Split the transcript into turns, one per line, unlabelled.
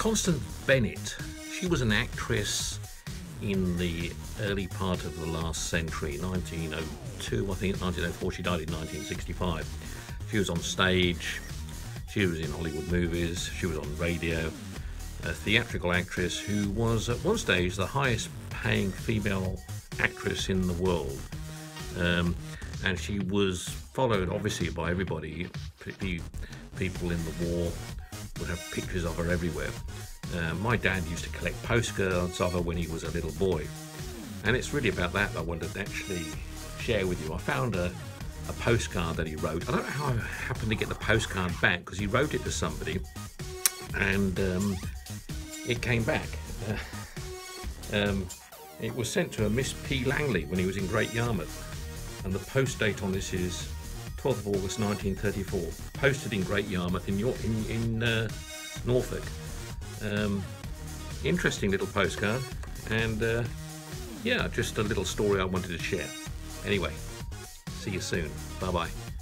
Constance Bennett, she was an actress in the early part of the last century, 1902, I think 1904, she died in 1965. She was on stage, she was in Hollywood movies, she was on radio, a theatrical actress who was at one stage the highest paying female actress in the world. Um, and she was followed obviously by everybody, people in the war would have pictures of her everywhere. Uh, my dad used to collect postcards of her when he was a little boy. And it's really about that I wanted to actually share with you. I found a, a postcard that he wrote. I don't know how I happened to get the postcard back because he wrote it to somebody and um, it came back. Uh, um, it was sent to a Miss P. Langley when he was in Great Yarmouth. And the post date on this is 12th of August 1934. Posted in Great Yarmouth in, York, in, in uh, Norfolk. Um, interesting little postcard. And uh, yeah, just a little story I wanted to share. Anyway, see you soon. Bye bye.